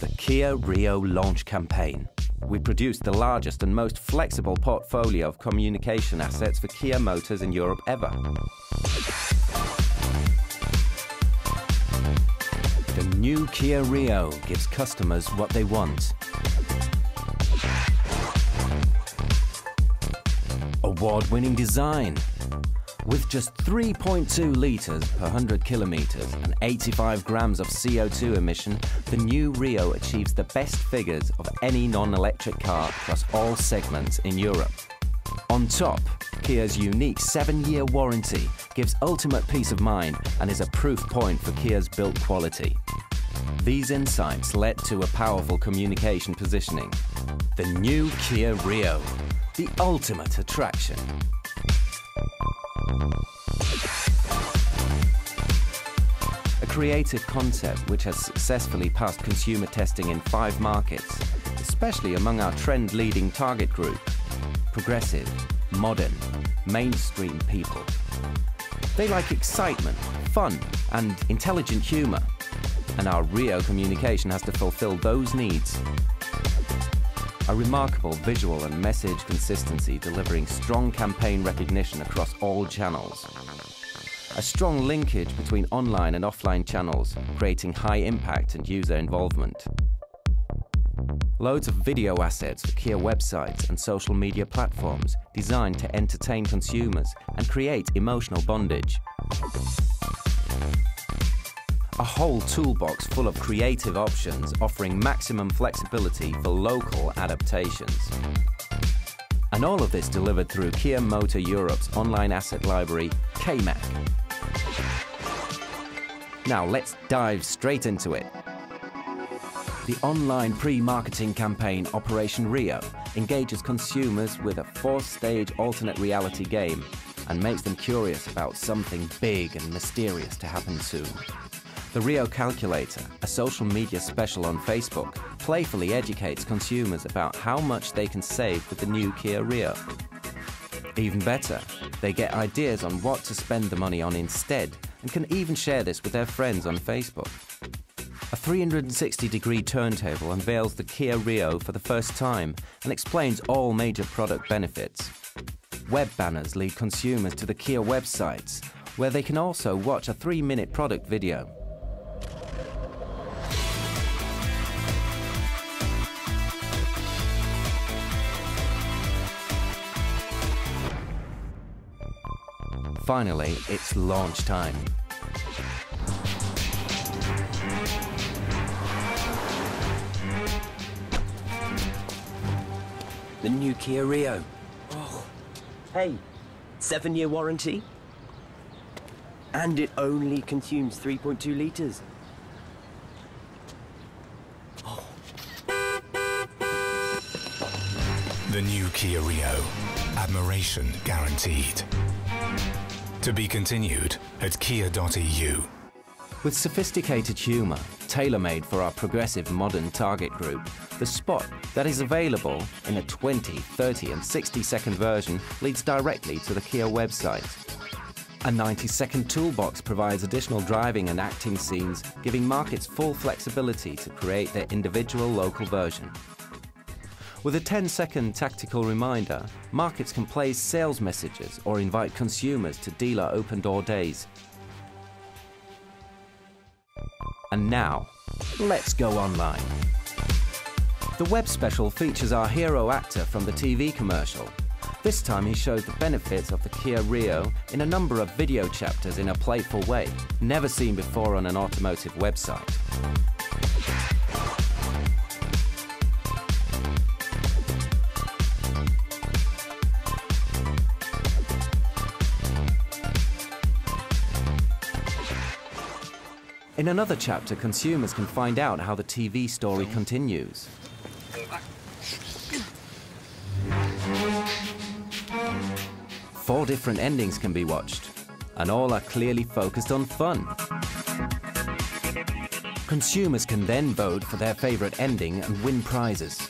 The Kia Rio launch campaign. We produced the largest and most flexible portfolio of communication assets for Kia Motors in Europe ever. The new Kia Rio gives customers what they want. Award-winning design. With just 3.2 litres per 100 kilometres and 85 grams of CO2 emission, the new Rio achieves the best figures of any non-electric car across all segments in Europe. On top, Kia's unique seven-year warranty gives ultimate peace of mind and is a proof point for Kia's built quality. These insights led to a powerful communication positioning. The new Kia Rio, the ultimate attraction. A creative concept which has successfully passed consumer testing in five markets, especially among our trend-leading target group, progressive, modern, mainstream people. They like excitement, fun, and intelligent humor. And our Rio communication has to fulfill those needs. A remarkable visual and message consistency delivering strong campaign recognition across all channels. A strong linkage between online and offline channels, creating high impact and user involvement. Loads of video assets for Kia websites and social media platforms designed to entertain consumers and create emotional bondage. A whole toolbox full of creative options offering maximum flexibility for local adaptations. And all of this delivered through Kia Motor Europe's online asset library, KMAC. Now let's dive straight into it. The online pre-marketing campaign Operation Rio engages consumers with a four-stage alternate reality game and makes them curious about something big and mysterious to happen soon. The Rio Calculator, a social media special on Facebook, playfully educates consumers about how much they can save with the new Kia Rio. Even better, they get ideas on what to spend the money on instead and can even share this with their friends on Facebook. A 360 degree turntable unveils the Kia Rio for the first time and explains all major product benefits. Web banners lead consumers to the Kia websites, where they can also watch a three minute product video. Finally, it's launch time. The new Kia Rio. Oh, hey, seven year warranty. And it only consumes 3.2 litres. Oh. The new Kia Rio. Admiration guaranteed. To be continued at kia.eu. With sophisticated humour, tailor-made for our progressive modern target group, the spot that is available in a 20, 30 and 60 second version leads directly to the Kia website. A 90 second toolbox provides additional driving and acting scenes, giving markets full flexibility to create their individual local version. With a 10 second tactical reminder, markets can place sales messages or invite consumers to dealer open door days. And now, let's go online. The web special features our hero actor from the TV commercial. This time he shows the benefits of the Kia Rio in a number of video chapters in a playful way, never seen before on an automotive website. In another chapter, consumers can find out how the TV story continues. Four different endings can be watched, and all are clearly focused on fun. Consumers can then vote for their favorite ending and win prizes.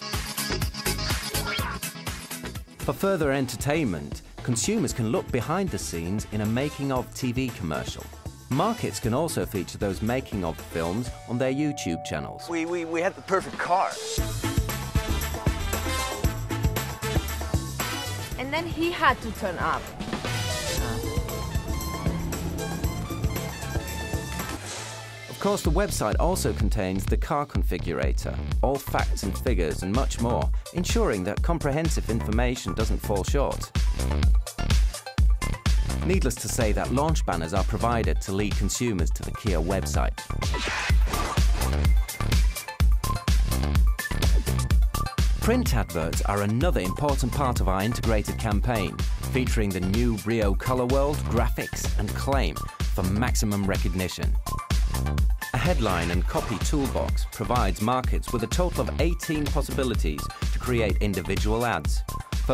For further entertainment, consumers can look behind the scenes in a making of TV commercial. Markets can also feature those making of films on their YouTube channels. We, we, we had the perfect car. And then he had to turn up. Of course, the website also contains the car configurator, all facts and figures and much more, ensuring that comprehensive information doesn't fall short. Needless to say that launch banners are provided to lead consumers to the Kia website. Print adverts are another important part of our integrated campaign, featuring the new Rio Color World, graphics and claim for maximum recognition. A headline and copy toolbox provides markets with a total of 18 possibilities to create individual ads,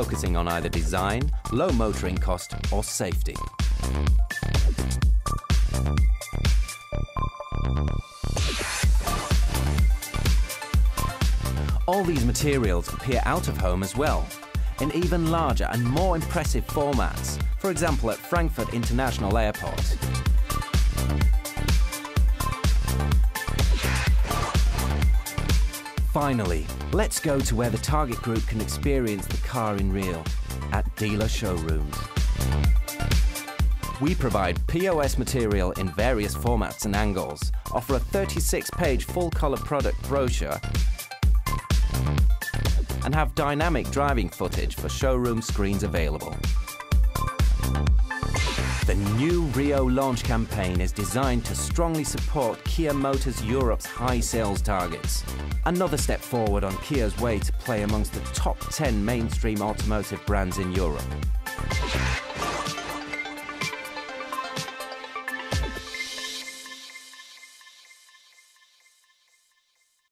focusing on either design, low motoring cost or safety. All these materials appear out of home as well, in even larger and more impressive formats, for example at Frankfurt International Airport. Finally, let's go to where the target group can experience the car in real, at dealer showrooms. We provide POS material in various formats and angles, offer a 36-page full-color product brochure, and have dynamic driving footage for showroom screens available. The new Rio launch campaign is designed to strongly support Kia Motors Europe's high sales targets. Another step forward on Kia's way to play amongst the top 10 mainstream automotive brands in Europe.